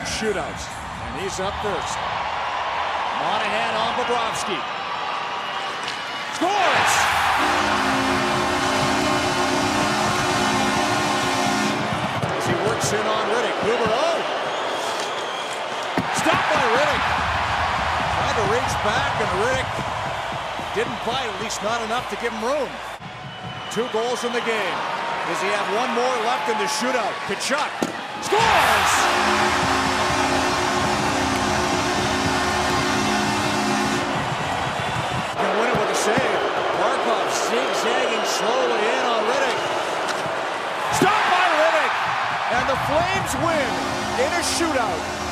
in shootouts. And he's up first. Monahan on Bobrovsky. Scores! As he works in on Rittich. Huber, oh! Stopped by Rittich. Tried to reach back, and Rittich didn't bite, at least not enough to give him room. Two goals in the game. Does he have one more left in the shootout? Tkachuk scores! Zigzagging slowly in on Rittich. Stopped by Rittich! And the Flames win in a shootout.